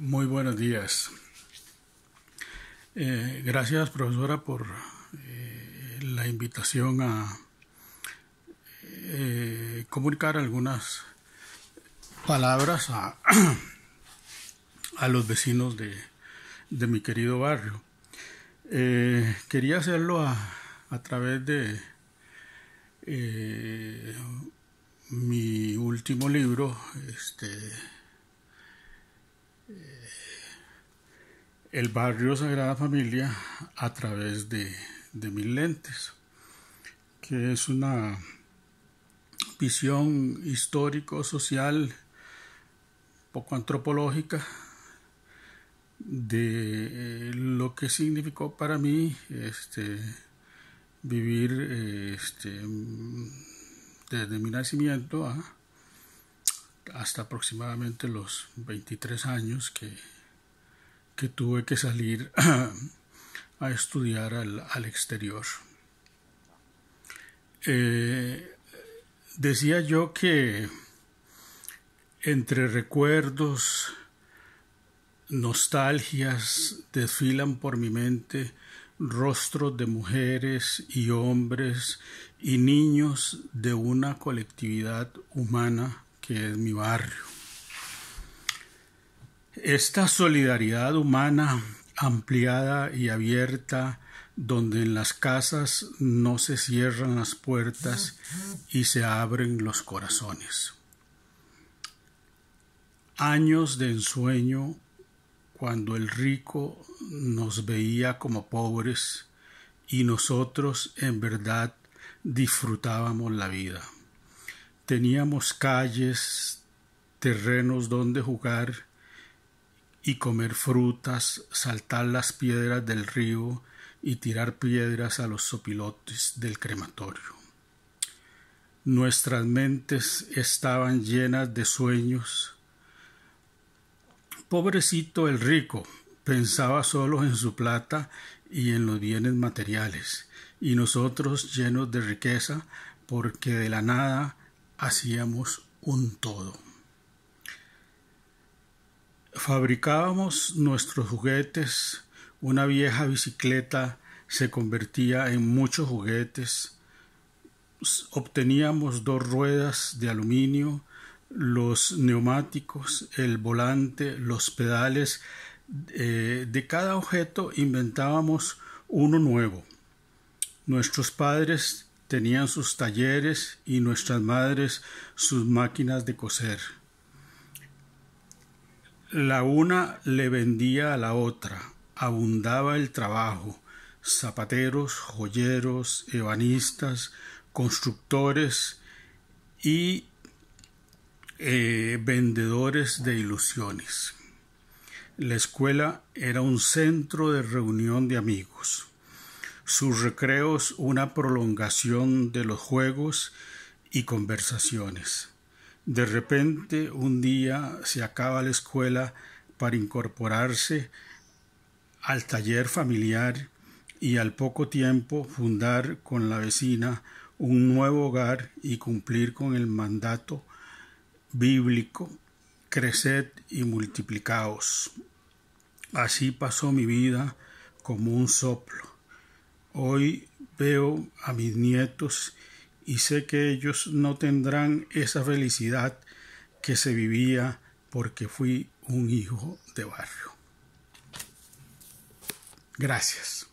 Muy buenos días. Eh, gracias, profesora, por eh, la invitación a eh, comunicar algunas palabras a, a los vecinos de, de, mi querido barrio. quería hacerlo a, a través de mi último libro, este, el barrio Sagrada Familia a través de, mis lentes, que es una visión histórico-social, poco antropológica, de lo que significó para mí este, vivir este, desde mi nacimiento hasta aproximadamente los 23 años que que tuve que salir a, estudiar al, exterior. Eh, decía yo que entre recuerdos, nostalgias, desfilan por mi mente rostros de mujeres y hombres y niños de una colectividad humana que es mi barrio. Esta solidaridad humana ampliada y abierta, donde en las casas no se cierran las puertas y se abren los corazones. Años de ensueño cuando el rico nos veía como pobres y nosotros en verdad disfrutábamos la vida. Teníamos calles, terrenos donde jugar y comer frutas, saltar las piedras del río y tirar piedras a los sopilotes del crematorio. Nuestras mentes estaban llenas de sueños. Pobrecito el rico, pensaba solo en su plata y en los bienes materiales, y nosotros llenos de riqueza, porque de la nada hacíamos un todo. Fabricábamos nuestros juguetes, una vieja bicicleta se convertía en muchos juguetes, obteníamos dos ruedas de aluminio, los neumáticos, el volante, los pedales, eh, de cada objeto inventábamos uno nuevo. Nuestros padres tenían sus talleres y nuestras madres sus máquinas de coser. La una le vendía a la otra, abundaba el trabajo, zapateros, joyeros, ebanistas, constructores y eh, vendedores de ilusiones. La escuela era un centro de reunión de amigos, sus recreos una prolongación de los juegos y conversaciones. De repente, un día se acaba la escuela para incorporarse al taller familiar y al poco tiempo fundar con la vecina un nuevo hogar y cumplir con el mandato bíblico, creced y multiplicaos. Así pasó mi vida como un soplo. Hoy veo a mis nietos y sé que ellos no tendrán esa felicidad que se vivía porque fui un hijo de barrio. Gracias.